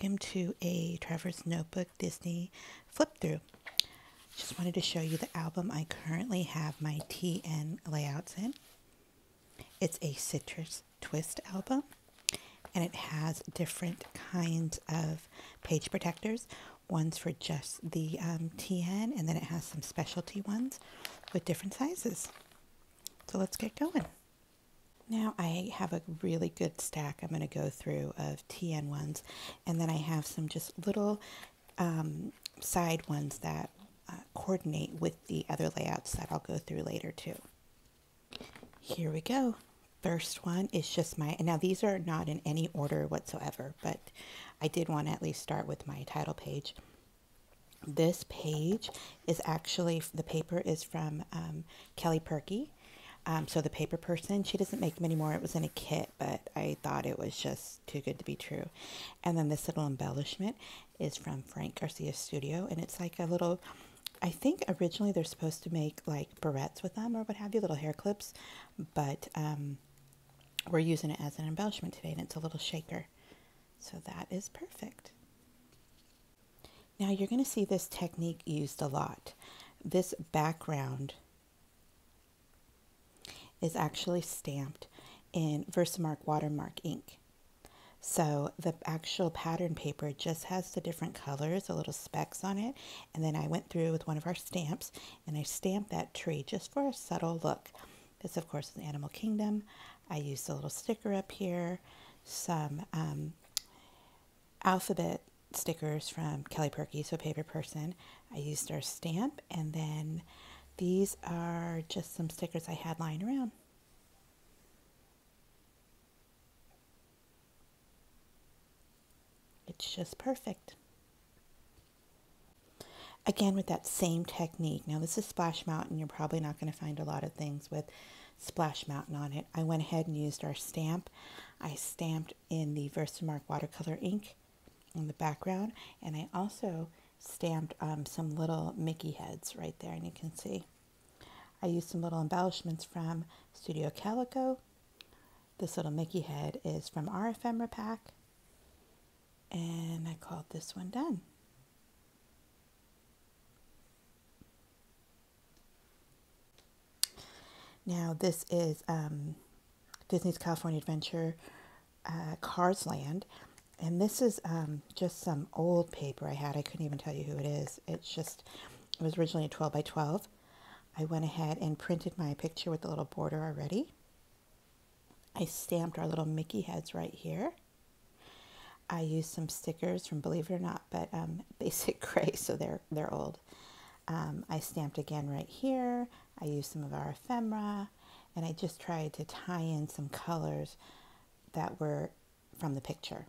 welcome to a Traveler's Notebook Disney flip through. Just wanted to show you the album I currently have my TN layouts in. It's a citrus twist album and it has different kinds of page protectors. One's for just the um, TN and then it has some specialty ones with different sizes. So let's get going. Now I have a really good stack I'm going to go through of TN ones, and then I have some just little um, side ones that uh, coordinate with the other layouts that I'll go through later too. Here we go. First one is just my, now these are not in any order whatsoever, but I did want to at least start with my title page. This page is actually, the paper is from um, Kelly Purkey um, so the paper person, she doesn't make them anymore. It was in a kit, but I thought it was just too good to be true. And then this little embellishment is from Frank Garcia Studio, and it's like a little. I think originally they're supposed to make like barrettes with them or what have you, little hair clips, but um, we're using it as an embellishment today, and it's a little shaker. So that is perfect. Now you're going to see this technique used a lot. This background is actually stamped in Versamark watermark ink. So the actual pattern paper just has the different colors, the little specks on it. And then I went through with one of our stamps and I stamped that tree just for a subtle look. This, of course, is Animal Kingdom. I used a little sticker up here, some um, alphabet stickers from Kelly Purkey, so paper person. I used our stamp and then these are just some stickers I had lying around. It's just perfect. Again, with that same technique. Now, this is Splash Mountain. You're probably not going to find a lot of things with Splash Mountain on it. I went ahead and used our stamp. I stamped in the Versamark watercolor ink in the background, and I also stamped um, some little Mickey heads right there, and you can see. I used some little embellishments from Studio Calico. This little Mickey head is from our ephemera pack, and I called this one done. Now, this is um, Disney's California Adventure uh, Cars Land. And this is um, just some old paper I had. I couldn't even tell you who it is. It's just, it was originally a 12 by 12. I went ahead and printed my picture with the little border already. I stamped our little Mickey heads right here. I used some stickers from Believe It or Not, but um, basic gray, so they're, they're old. Um, I stamped again right here. I used some of our ephemera, and I just tried to tie in some colors that were from the picture.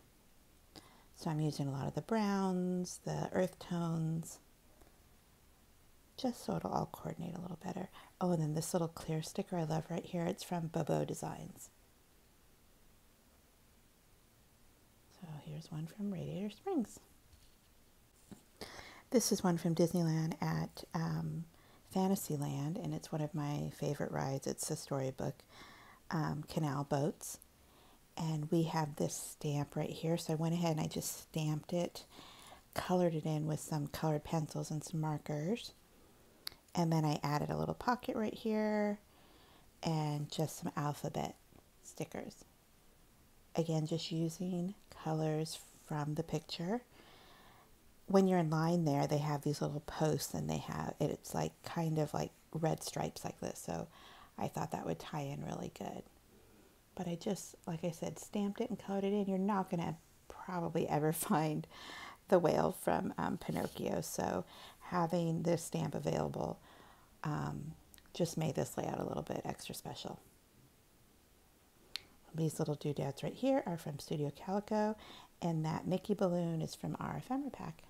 So I'm using a lot of the browns, the earth tones, just so it'll all coordinate a little better. Oh, and then this little clear sticker I love right here. It's from Bobo Designs. So here's one from Radiator Springs. This is one from Disneyland at um, Fantasyland, and it's one of my favorite rides. It's a storybook, um, Canal Boats. And we have this stamp right here. So I went ahead and I just stamped it, colored it in with some colored pencils and some markers. And then I added a little pocket right here and just some alphabet stickers. Again, just using colors from the picture. When you're in line there, they have these little posts and they have, it's like kind of like red stripes like this. So I thought that would tie in really good. But I just, like I said, stamped it and colored it in. You're not going to probably ever find the whale from um, Pinocchio. So having this stamp available um, just made this layout a little bit extra special. These little doodads right here are from Studio Calico, and that Mickey balloon is from our ephemera pack.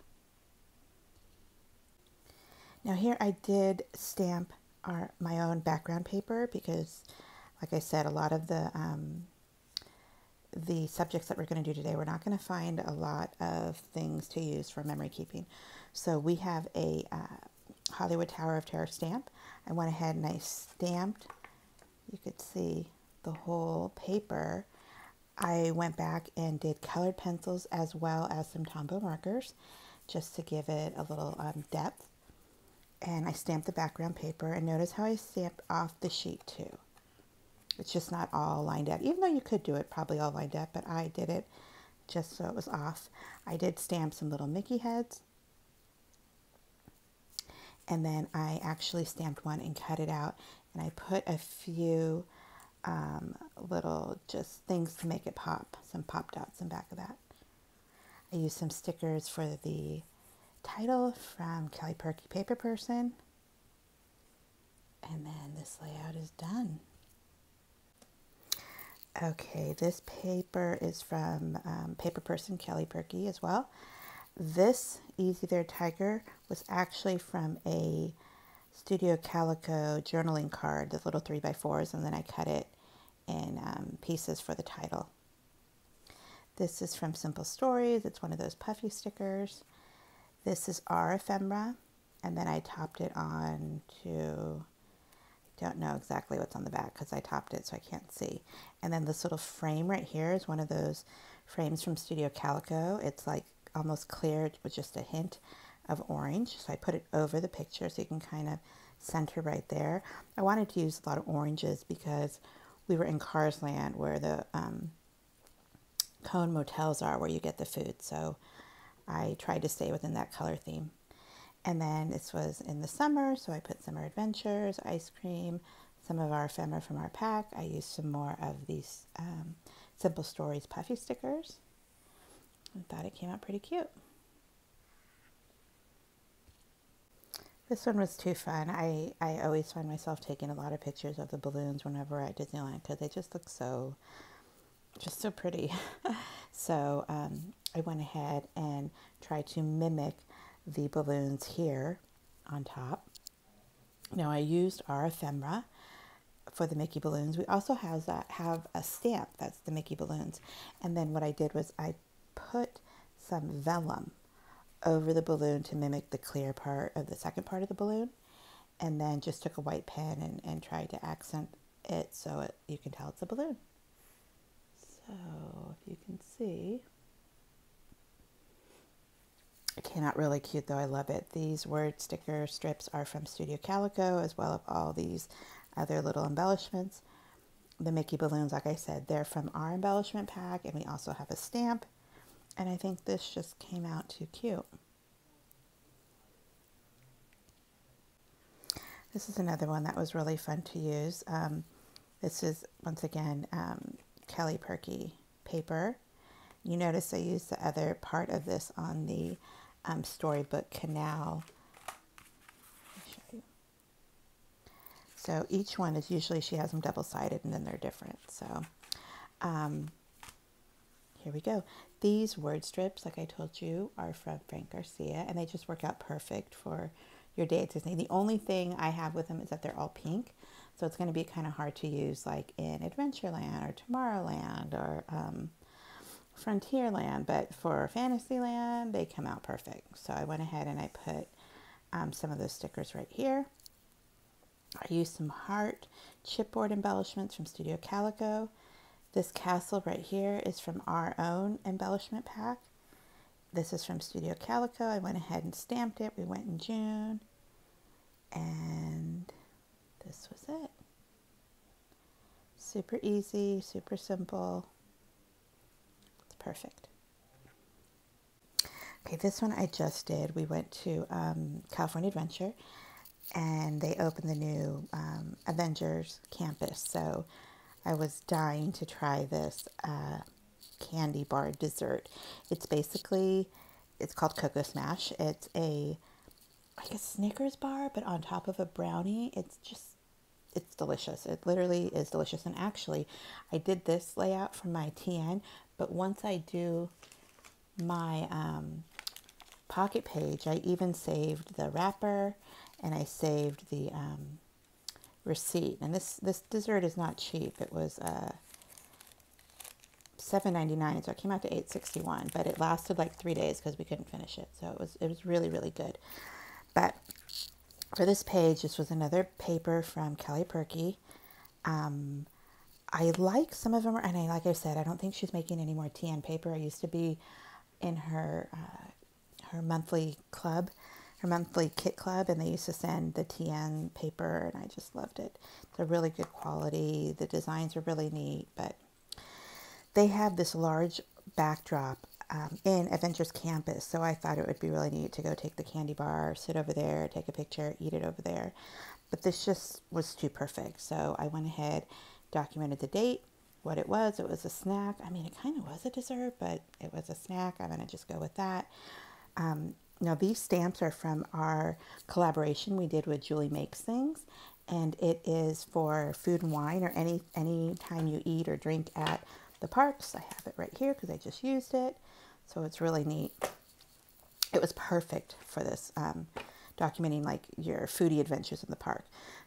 Now here I did stamp our my own background paper because, like I said, a lot of the um, the subjects that we're going to do today, we're not going to find a lot of things to use for memory keeping. So we have a uh, Hollywood Tower of Terror stamp. I went ahead and I stamped, you could see the whole paper I went back and did colored pencils as well as some Tombow markers just to give it a little um, depth. And I stamped the background paper and notice how I stamped off the sheet too. It's just not all lined up, even though you could do it probably all lined up, but I did it just so it was off. I did stamp some little Mickey heads. And then I actually stamped one and cut it out. And I put a few um, little just things to make it pop, some pop dots in back of that. I used some stickers for the title from Kelly Purkey Paper Person. And then this layout is done. Okay, this paper is from um, Paper Person Kelly Purkey as well. This Easy There Tiger was actually from a Studio Calico journaling card, the little 3 by 4s and then I cut it in um, pieces for the title. This is from Simple Stories. It's one of those puffy stickers. This is our ephemera, and then I topped it on to, don't know exactly what's on the back because I topped it so I can't see. And then this little frame right here is one of those frames from Studio Calico. It's like almost clear with just a hint of orange. So I put it over the picture so you can kind of center right there. I wanted to use a lot of oranges because we were in Cars Land where the um, cone motels are where you get the food. So I tried to stay within that color theme. And then this was in the summer, so I put summer adventures, ice cream, some of our ephemera from our pack. I used some more of these um, Simple Stories puffy stickers. I thought it came out pretty cute. This one was too fun. I, I always find myself taking a lot of pictures of the balloons whenever at Disneyland because they just look so, just so pretty. so um, I went ahead and tried to mimic the balloons here on top. Now I used our ephemera for the Mickey balloons. We also have that have a stamp that's the Mickey balloons. And then what I did was I put some vellum over the balloon to mimic the clear part of the second part of the balloon. And then just took a white pen and, and tried to accent it so it, you can tell it's a balloon. So if you can see, came out really cute though. I love it. These word sticker strips are from Studio Calico as well as all these other little embellishments. The Mickey balloons, like I said, they're from our embellishment pack and we also have a stamp and I think this just came out too cute. This is another one that was really fun to use. Um, this is, once again, um, Kelly Purkey paper. You notice I used the other part of this on the um, storybook canal. So each one is usually, she has them double-sided and then they're different. So um, here we go. These word strips, like I told you, are from Frank Garcia, and they just work out perfect for your day at Disney. The only thing I have with them is that they're all pink, so it's going to be kind of hard to use like in Adventureland or Tomorrowland or um, Frontierland, but for Fantasyland, they come out perfect. So I went ahead and I put um, some of those stickers right here. I used some heart chipboard embellishments from Studio Calico. This castle right here is from our own embellishment pack. This is from Studio Calico. I went ahead and stamped it. We went in June. And this was it. Super easy, super simple. Perfect. Okay, this one I just did. We went to um, California Adventure and they opened the new um, Avengers campus. So I was dying to try this uh, candy bar dessert. It's basically, it's called Cocoa Smash. It's a, like a Snickers bar, but on top of a brownie. It's just, it's delicious. It literally is delicious. And actually, I did this layout for my TN, but once I do my um, pocket page, I even saved the wrapper and I saved the um, receipt. And this, this dessert is not cheap. It was uh, $7.99, so it came out to $8.61. But it lasted like three days because we couldn't finish it. So it was, it was really, really good. But for this page, this was another paper from Kelly Purkey. Um, I like some of them, and I like I said, I don't think she's making any more TN paper. I used to be in her uh, her monthly club, her monthly kit club, and they used to send the TN paper, and I just loved it. It's a really good quality. The designs are really neat, but they have this large backdrop um, in Avengers Campus, so I thought it would be really neat to go take the candy bar, sit over there, take a picture, eat it over there. But this just was too perfect, so I went ahead, documented the date, what it was. It was a snack. I mean, it kind of was a dessert, but it was a snack. I'm going to just go with that. Um, now, these stamps are from our collaboration we did with Julie Makes Things, and it is for food and wine or any any time you eat or drink at the parks. I have it right here because I just used it, so it's really neat. It was perfect for this, um, documenting like your foodie adventures in the park.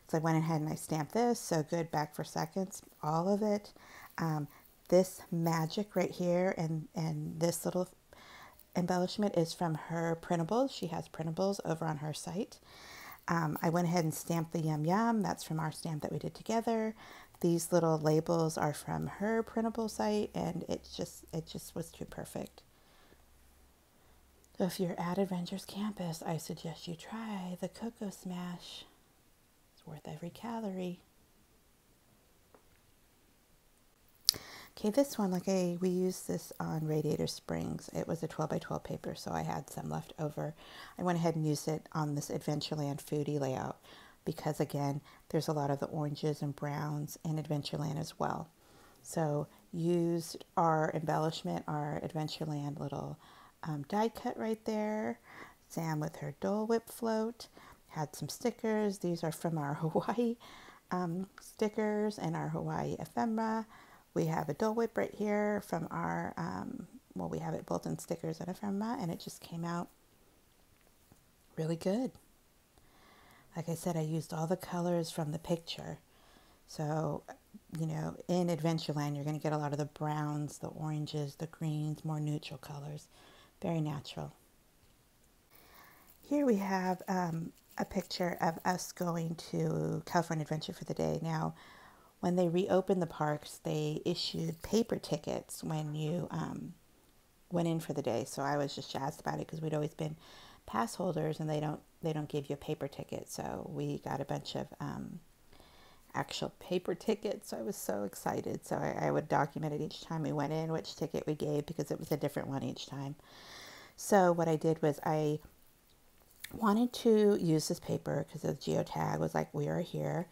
So I went ahead and I stamped this, so good, back for seconds, all of it. Um, this magic right here and, and this little embellishment is from her printables. She has printables over on her site. Um, I went ahead and stamped the Yum Yum. That's from our stamp that we did together. These little labels are from her printable site, and it just it just was too perfect. If you're at Avengers Campus, I suggest you try the Cocoa Smash. It's worth every calorie. Okay, this one, like I, we used this on Radiator Springs. It was a 12 by 12 paper, so I had some left over. I went ahead and used it on this Adventureland foodie layout because, again, there's a lot of the oranges and browns in Adventureland as well. So used our embellishment, our Adventureland little um, die cut right there. Sam with her Dole Whip float. Had some stickers. These are from our Hawaii um, stickers and our Hawaii ephemera. We have a Dole Whip right here from our, um, well, we have it both in stickers and ephemera, and it just came out really good. Like I said, I used all the colors from the picture. So, you know, in Adventureland, you're going to get a lot of the browns, the oranges, the greens, more neutral colors. Very natural. Here we have um, a picture of us going to California Adventure for the day. Now, when they reopened the parks, they issued paper tickets when you um, went in for the day. So I was just jazzed about it because we'd always been pass holders, and they don't they don't give you a paper ticket. So we got a bunch of um, actual paper tickets. So I was so excited. So I, I would document it each time we went in, which ticket we gave because it was a different one each time. So what I did was I wanted to use this paper because the geotag was like we are here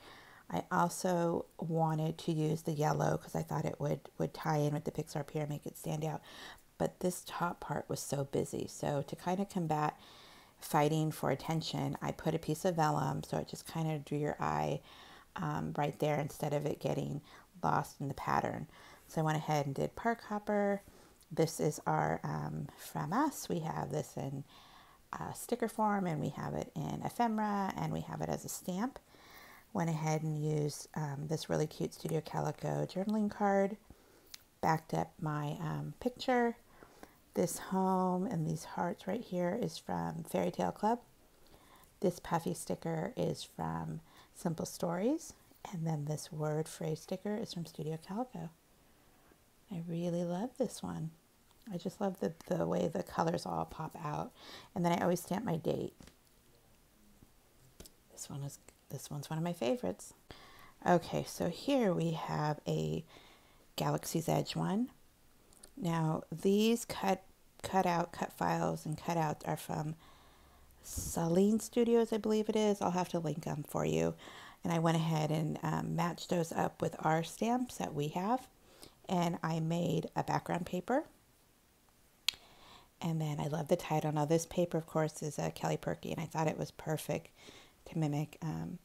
I also wanted to use the yellow because I thought it would, would tie in with the Pixar Pier and make it stand out. But this top part was so busy. So to kind of combat fighting for attention, I put a piece of vellum so it just kind of drew your eye um, right there instead of it getting lost in the pattern. So I went ahead and did Park Hopper. This is our um, from us. We have this in uh, sticker form and we have it in ephemera and we have it as a stamp went ahead and used um, this really cute Studio Calico journaling card, backed up my um, picture. This home and these hearts right here is from Fairy Tale Club. This puffy sticker is from Simple Stories. And then this word phrase sticker is from Studio Calico. I really love this one. I just love the, the way the colors all pop out. And then I always stamp my date. This one is this one's one of my favorites. Okay, so here we have a Galaxy's Edge one. Now these cut cut out cut files and cutouts are from Saline Studios, I believe it is. I'll have to link them for you. And I went ahead and um, matched those up with our stamps that we have. And I made a background paper. And then I love the title. Now this paper, of course, is a Kelly Purkey, and I thought it was perfect to mimic um,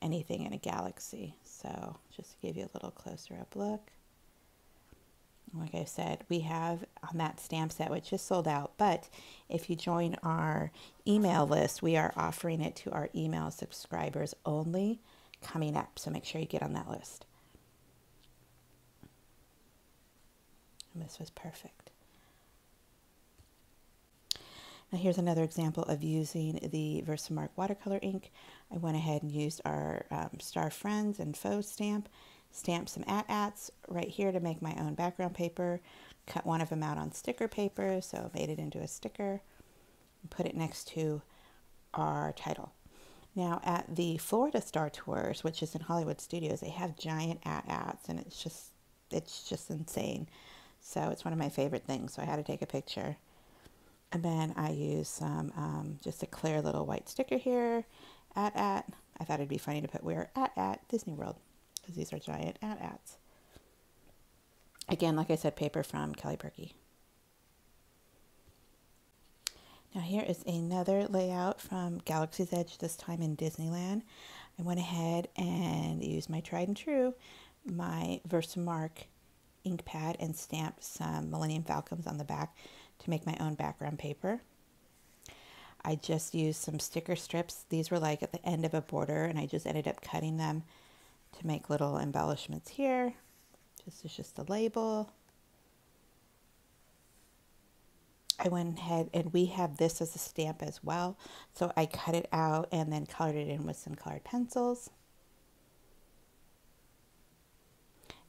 anything in a galaxy. So just to give you a little closer up look. Like I said, we have on that stamp set, which is sold out. But if you join our email list, we are offering it to our email subscribers only coming up. So make sure you get on that list. And this was perfect. Now here's another example of using the Versamark watercolor ink. I went ahead and used our um, Star Friends and Faux stamp, stamped some at-ats right here to make my own background paper. Cut one of them out on sticker paper, so made it into a sticker. Put it next to our title. Now at the Florida Star Tours, which is in Hollywood Studios, they have giant at-ats and it's just it's just insane. So it's one of my favorite things. So I had to take a picture. And then I use some um, just a clear little white sticker here. At at. I thought it'd be funny to put where at at Disney World because these are giant at ats. Again, like I said, paper from Kelly Purkey. Now here is another layout from Galaxy's Edge, this time in Disneyland. I went ahead and used my tried and true, my Versamark ink pad and stamped some Millennium Falcons on the back to make my own background paper. I just used some sticker strips. These were like at the end of a border and I just ended up cutting them to make little embellishments here. This is just a label. I went ahead and we have this as a stamp as well. So I cut it out and then colored it in with some colored pencils.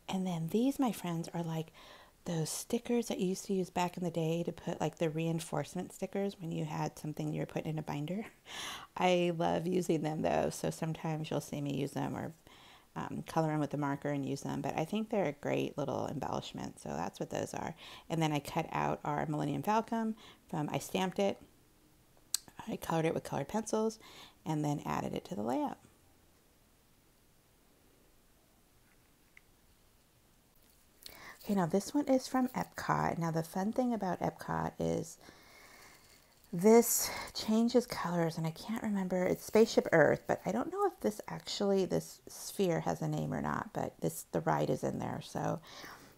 And then these, my friends, are like those stickers that you used to use back in the day to put like the reinforcement stickers when you had something you were putting in a binder. I love using them though, so sometimes you'll see me use them or um, color them with a marker and use them. But I think they're a great little embellishment. So that's what those are. And then I cut out our Millennium Falcon from, I stamped it, I colored it with colored pencils, and then added it to the layout. Okay, now this one is from Epcot. Now the fun thing about Epcot is this changes colors and I can't remember. It's spaceship earth but I don't know if this actually this sphere has a name or not but this the ride is in there so.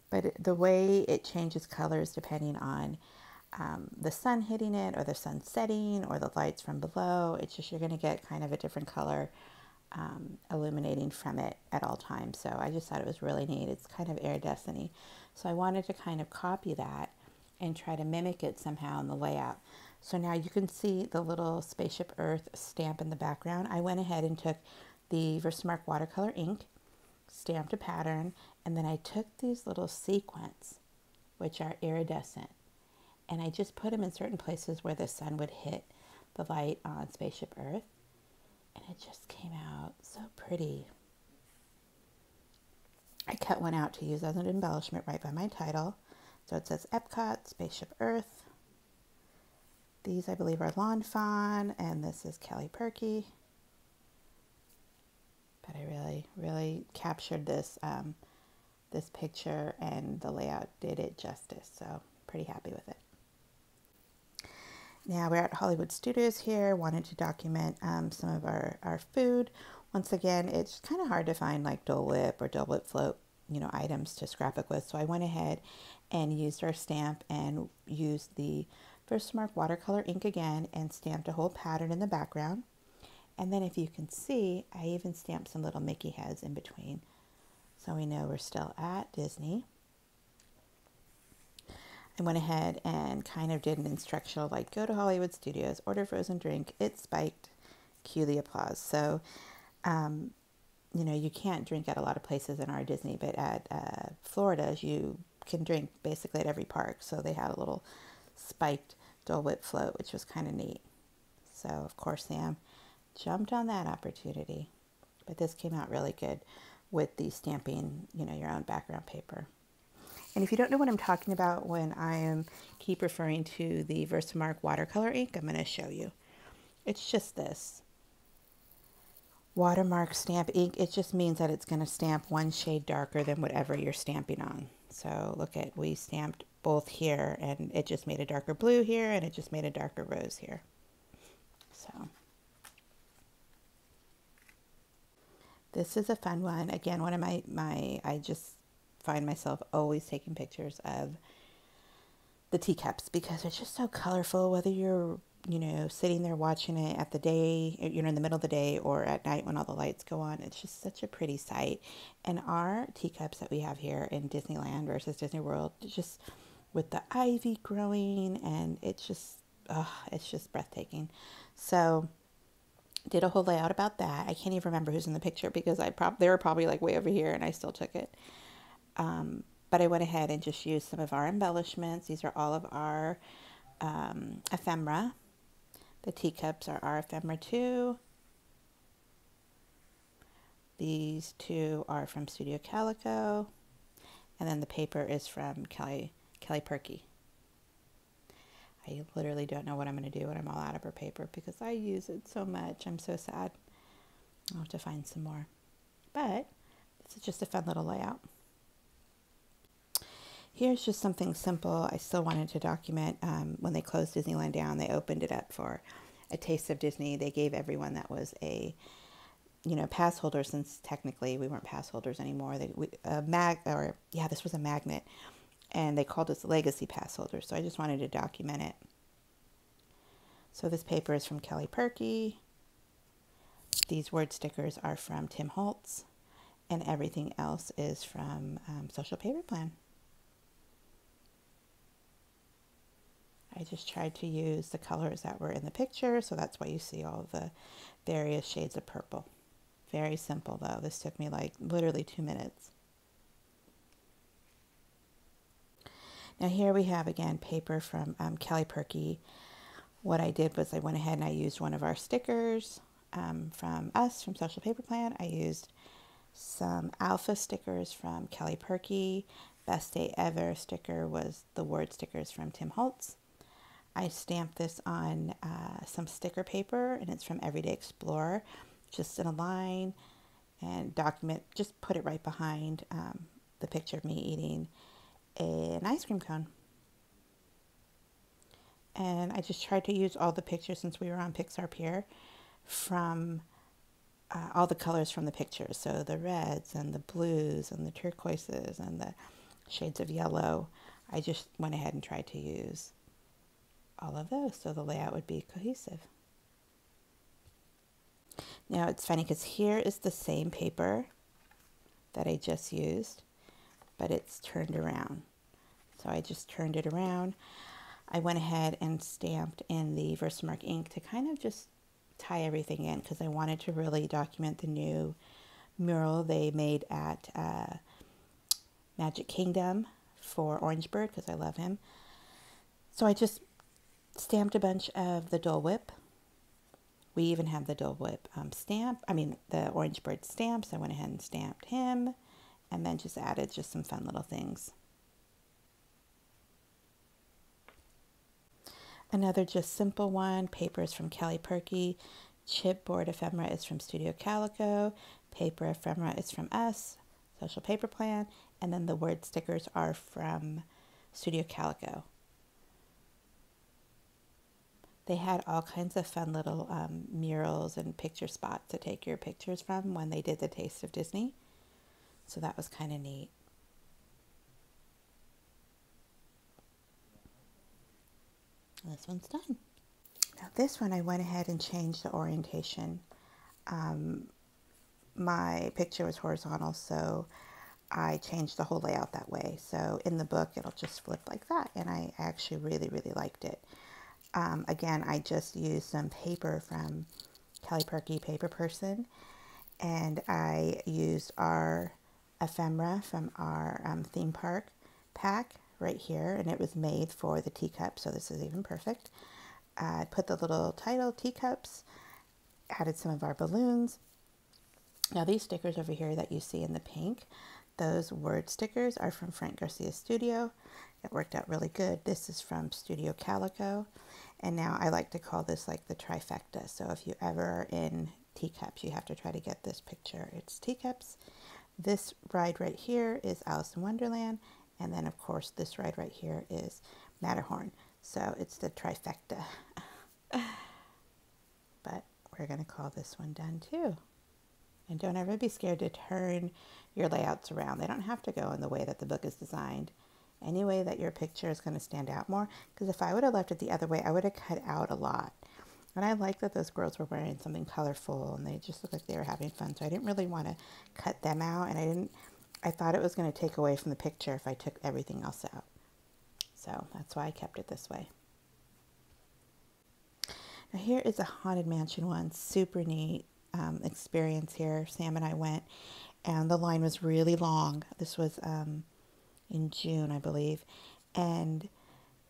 But the way it changes colors depending on um, the sun hitting it or the sun setting or the lights from below it's just you're going to get kind of a different color um, illuminating from it at all times. So I just thought it was really neat. It's kind of air destiny. So I wanted to kind of copy that and try to mimic it somehow in the layout so now you can see the little Spaceship Earth stamp in the background. I went ahead and took the Versamark watercolor ink, stamped a pattern, and then I took these little sequins, which are iridescent, and I just put them in certain places where the sun would hit the light on Spaceship Earth, and it just came out so pretty. I cut one out to use as an embellishment right by my title. So it says Epcot, Spaceship Earth, these, I believe, are Lawn Fawn, and this is Kelly Purkey. But I really, really captured this um, this picture, and the layout did it justice. So pretty happy with it. Now we're at Hollywood Studios here. Wanted to document um, some of our, our food. Once again, it's kind of hard to find like Dole Whip or Dole Whip float, you know, items to scrapbook with. So I went ahead and used our stamp and used the Versamark watercolor ink again and stamped a whole pattern in the background. And then if you can see, I even stamped some little Mickey heads in between. So we know we're still at Disney. I went ahead and kind of did an instructional like go to Hollywood Studios, order frozen drink, it spiked, cue the applause. So, um, you know, you can't drink at a lot of places in our Disney, but at uh, Florida, you can drink basically at every park. So they had a little spiked Dole Whip float, which was kind of neat. So, of course, Sam jumped on that opportunity. But this came out really good with the stamping, you know, your own background paper. And if you don't know what I'm talking about when I am keep referring to the Versamark watercolor ink, I'm going to show you. It's just this. Watermark stamp ink, it just means that it's going to stamp one shade darker than whatever you're stamping on. So look at, we stamped both here and it just made a darker blue here and it just made a darker rose here. So this is a fun one. Again, one of my, my I just find myself always taking pictures of the teacups because they're just so colorful, whether you're you know, sitting there watching it at the day, you know, in the middle of the day or at night when all the lights go on. It's just such a pretty sight. And our teacups that we have here in Disneyland versus Disney World, just with the ivy growing and it's just, oh, it's just breathtaking. So did a whole layout about that. I can't even remember who's in the picture because I prob they were probably like way over here and I still took it. Um, but I went ahead and just used some of our embellishments. These are all of our um, ephemera. The teacups are our ephemera too. These two are from Studio Calico. And then the paper is from Kelly, Kelly Purkey. I literally don't know what I'm going to do when I'm all out of her paper because I use it so much. I'm so sad. I'll have to find some more. But this is just a fun little layout. Here's just something simple. I still wanted to document um, when they closed Disneyland down, they opened it up for a taste of Disney. They gave everyone that was a you know, pass holder since technically we weren't pass holders anymore. They we, a mag or yeah, this was a magnet, and they called us legacy pass holders. So I just wanted to document it. So this paper is from Kelly Purkey. These word stickers are from Tim Holtz, and everything else is from um, Social Paper Plan. I just tried to use the colors that were in the picture, so that's why you see all the various shades of purple. Very simple though. This took me like literally two minutes. Now here we have again paper from um, Kelly Purkey. What I did was I went ahead and I used one of our stickers um, from us, from Social Paper Plan. I used some alpha stickers from Kelly Purkey. Best Day Ever sticker was the word stickers from Tim Holtz. I stamped this on uh, some sticker paper and it's from Everyday Explorer just in a line and document, just put it right behind um, the picture of me eating an ice cream cone. And I just tried to use all the pictures since we were on Pixar Pier from uh, all the colors from the pictures. So the reds and the blues and the turquoises and the shades of yellow. I just went ahead and tried to use all of those so the layout would be cohesive. Now it's funny because here is the same paper that I just used, but it's turned around. So I just turned it around. I went ahead and stamped in the Versamark ink to kind of just tie everything in because I wanted to really document the new mural they made at uh, Magic Kingdom for Orange Bird because I love him. So I just stamped a bunch of the Dole Whip we even have the Dole Whip um, stamp, I mean the Orange Bird stamps. I went ahead and stamped him and then just added just some fun little things. Another just simple one, paper is from Kelly Purkey, Chipboard ephemera is from Studio Calico. Paper ephemera is from us, Social Paper Plan. And then the word stickers are from Studio Calico. They had all kinds of fun little um, murals and picture spots to take your pictures from when they did the Taste of Disney. So that was kind of neat. This one's done. Now this one I went ahead and changed the orientation. Um, my picture was horizontal, so I changed the whole layout that way. So in the book, it'll just flip like that. And I actually really, really liked it. Um, again, I just used some paper from Kelly Purkey Paper Person, and I used our ephemera from our um, theme park pack right here, and it was made for the teacup, so this is even perfect. I put the little title teacups, added some of our balloons. Now these stickers over here that you see in the pink, those word stickers are from Frank Garcia Studio. It worked out really good. This is from Studio Calico. And now I like to call this like the trifecta. So if you ever are in teacups, you have to try to get this picture. It's teacups. This ride right here is Alice in Wonderland. And then, of course, this ride right here is Matterhorn. So it's the trifecta. but we're going to call this one done too. And don't ever be scared to turn your layouts around. They don't have to go in the way that the book is designed any way that your picture is going to stand out more. Because if I would have left it the other way, I would have cut out a lot. And I like that those girls were wearing something colorful and they just looked like they were having fun. So I didn't really want to cut them out. And I didn't, I thought it was going to take away from the picture if I took everything else out. So that's why I kept it this way. Now here is a Haunted Mansion one, super neat um, experience here. Sam and I went, and the line was really long. This was um, in June, I believe, and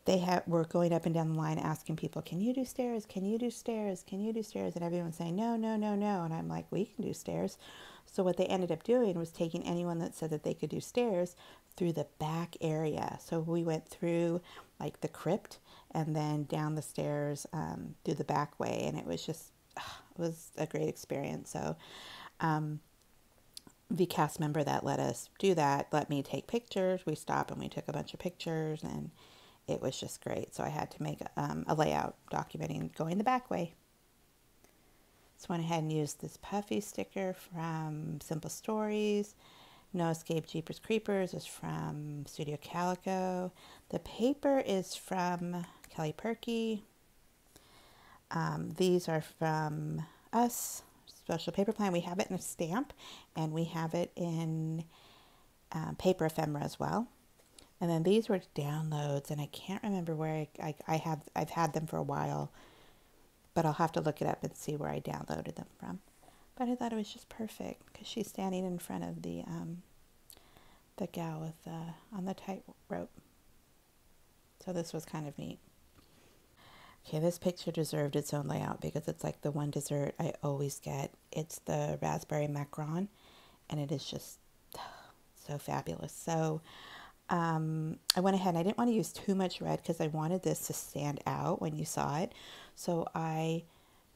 they had were going up and down the line asking people, "Can you do stairs? Can you do stairs? Can you do stairs?" And everyone saying, "No, no, no, no." And I'm like, "We can do stairs." So what they ended up doing was taking anyone that said that they could do stairs through the back area. So we went through like the crypt and then down the stairs um, through the back way, and it was just it was a great experience. So. Um, the cast member that let us do that let me take pictures. We stopped and we took a bunch of pictures, and it was just great. So I had to make um, a layout documenting going the back way. So went ahead and used this puffy sticker from Simple Stories. No Escape Jeepers Creepers is from Studio Calico. The paper is from Kelly Purkey. Um, these are from us, Social Paper Plan. We have it in a stamp and we have it in um, paper ephemera as well. And then these were downloads, and I can't remember where I, I, I, have. I've had them for a while, but I'll have to look it up and see where I downloaded them from. But I thought it was just perfect because she's standing in front of the um, the gal with uh, on the tightrope. So this was kind of neat. Okay, this picture deserved its own layout because it's like the one dessert I always get. It's the raspberry macaron, and it is just so fabulous. So um, I went ahead and I didn't want to use too much red because I wanted this to stand out when you saw it. So I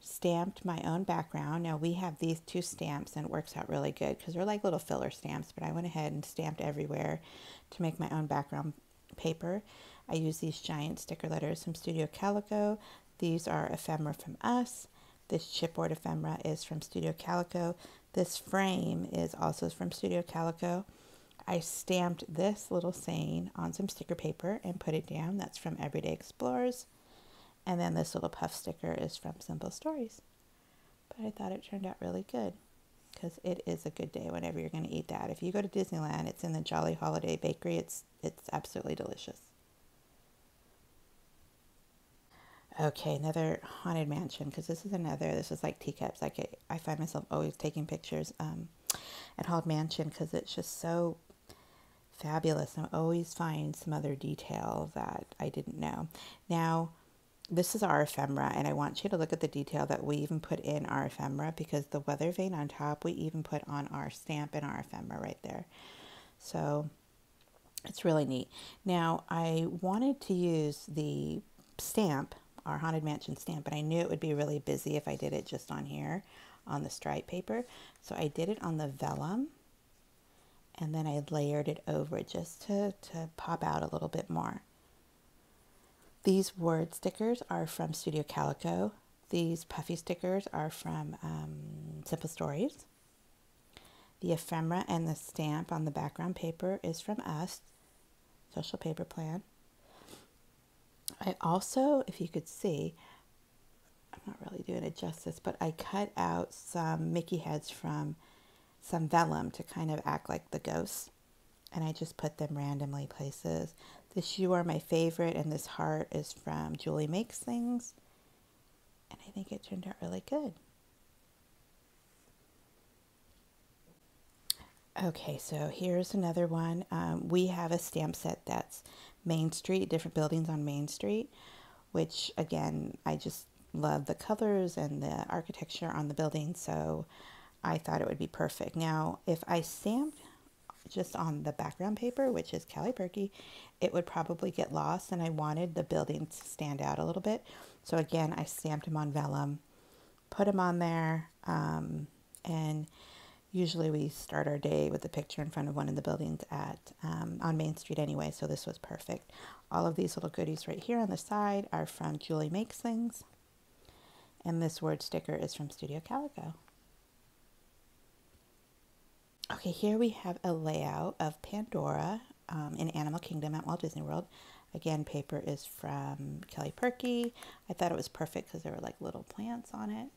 stamped my own background. Now we have these two stamps and it works out really good because they're like little filler stamps, but I went ahead and stamped everywhere to make my own background paper. I use these giant sticker letters from Studio Calico. These are ephemera from us. This chipboard ephemera is from Studio Calico. This frame is also from Studio Calico. I stamped this little saying on some sticker paper and put it down. That's from Everyday Explorers. And then this little puff sticker is from Simple Stories. But I thought it turned out really good because it is a good day whenever you're going to eat that. If you go to Disneyland, it's in the Jolly Holiday Bakery. It's it's absolutely delicious. Okay, another haunted mansion because this is another. This is like teacups. Like I find myself always taking pictures um, at haunted mansion because it's just so fabulous. I always find some other detail that I didn't know. Now, this is our ephemera, and I want you to look at the detail that we even put in our ephemera because the weather vane on top, we even put on our stamp in our ephemera right there. So it's really neat. Now, I wanted to use the stamp, our Haunted Mansion stamp, but I knew it would be really busy if I did it just on here on the stripe paper. So I did it on the vellum and then I layered it over just to, to pop out a little bit more. These word stickers are from Studio Calico. These puffy stickers are from um, Simple Stories. The ephemera and the stamp on the background paper is from us, Social Paper Plan. I also, if you could see, I'm not really doing it justice, but I cut out some Mickey heads from some vellum to kind of act like the ghosts. And I just put them randomly places. This You Are My Favorite and this heart is from Julie Makes Things. And I think it turned out really good. Okay, so here's another one. Um, we have a stamp set that's Main Street, different buildings on Main Street, which again, I just love the colors and the architecture on the building. So I thought it would be perfect. Now, if I stamped just on the background paper, which is Kelly Purkey, it would probably get lost and I wanted the building to stand out a little bit. So again, I stamped them on vellum, put them on there, um, and usually we start our day with a picture in front of one of the buildings at um, on Main Street anyway, so this was perfect. All of these little goodies right here on the side are from Julie Makes Things, and this word sticker is from Studio Calico. Okay, here we have a layout of Pandora um, in Animal Kingdom at Walt Disney World. Again, paper is from Kelly Purkey. I thought it was perfect because there were like little plants on it.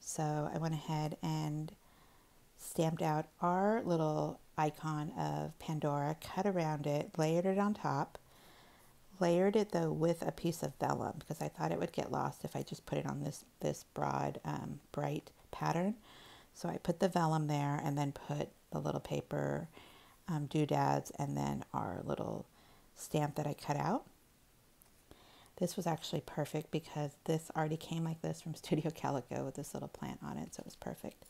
So I went ahead and stamped out our little icon of Pandora, cut around it, layered it on top, layered it though with a piece of vellum because I thought it would get lost if I just put it on this, this broad, um, bright pattern. So I put the vellum there and then put the little paper um, doodads and then our little stamp that I cut out. This was actually perfect because this already came like this from Studio Calico with this little plant on it, so it was perfect.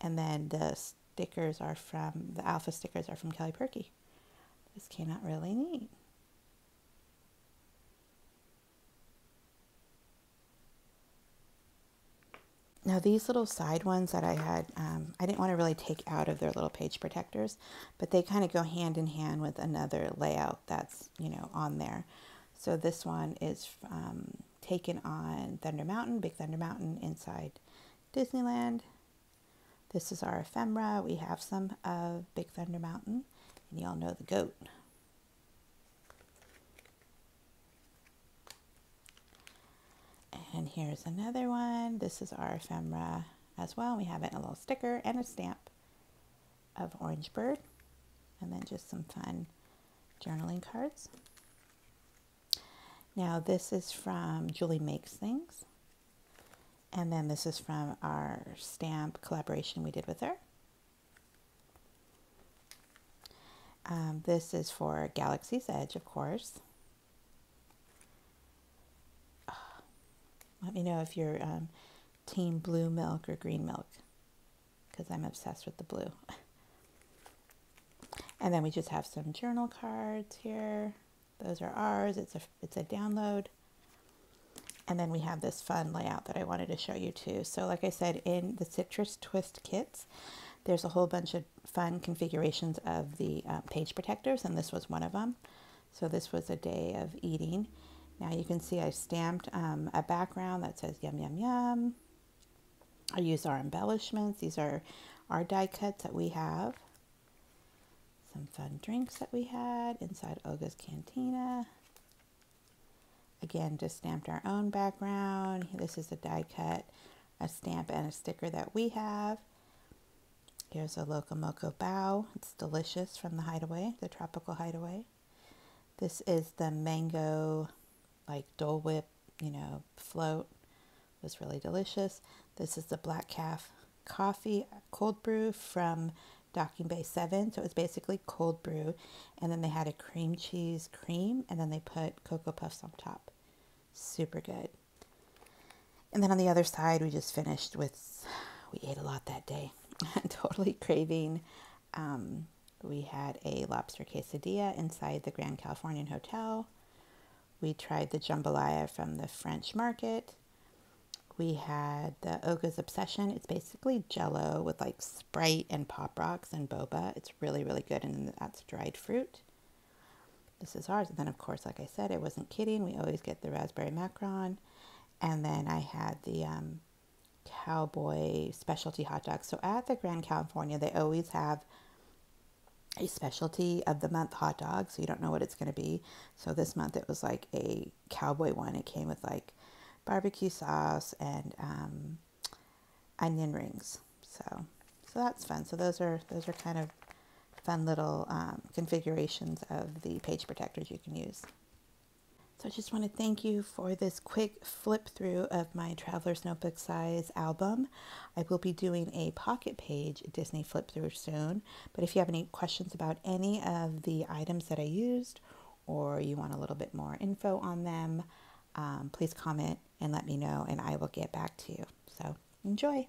And then the stickers are from, the alpha stickers are from Kelly Perky. This came out really neat. Now these little side ones that I had, um, I didn't want to really take out of their little page protectors, but they kind of go hand in hand with another layout that's, you know, on there. So this one is um, taken on Thunder Mountain, Big Thunder Mountain inside Disneyland. This is our ephemera. We have some of Big Thunder Mountain, and y'all know the goat. And here's another one. This is our ephemera as well. We have it in a little sticker and a stamp of Orange Bird. And then just some fun journaling cards. Now this is from Julie Makes Things. And then this is from our stamp collaboration we did with her. Um, this is for Galaxy's Edge, of course. Let me know if you're um, team blue milk or green milk because I'm obsessed with the blue. and then we just have some journal cards here. Those are ours. It's a, it's a download. And then we have this fun layout that I wanted to show you too. So like I said, in the Citrus Twist kits, there's a whole bunch of fun configurations of the uh, page protectors, and this was one of them. So this was a day of eating. Now you can see I stamped um, a background that says yum, yum, yum. I used our embellishments. These are our die cuts that we have. Some fun drinks that we had inside Oga's Cantina. Again, just stamped our own background. This is a die cut, a stamp and a sticker that we have. Here's a Loco Bow. It's delicious from the Hideaway, the Tropical Hideaway. This is the mango like Dole Whip, you know, float was really delicious. This is the Black Caf coffee cold brew from Docking Bay 7. So it was basically cold brew. And then they had a cream cheese cream and then they put Cocoa Puffs on top. Super good. And then on the other side, we just finished with, we ate a lot that day. totally craving. Um, we had a lobster quesadilla inside the Grand Californian Hotel. We tried the jambalaya from the French market. We had the Oga's Obsession. It's basically jello with like Sprite and Pop Rocks and boba. It's really, really good. And that's dried fruit. This is ours. And then, of course, like I said, I wasn't kidding. We always get the raspberry macaron. And then I had the um, cowboy specialty hot dogs. So at the Grand California, they always have a specialty of the month hot dog, so you don't know what it's going to be. So this month it was like a cowboy one. It came with like barbecue sauce and um, onion rings. So so that's fun. So those are those are kind of fun little um, configurations of the page protectors you can use. So I just want to thank you for this quick flip through of my Traveler's Notebook size album. I will be doing a pocket page Disney flip through soon, but if you have any questions about any of the items that I used or you want a little bit more info on them, um, please comment and let me know and I will get back to you. So enjoy!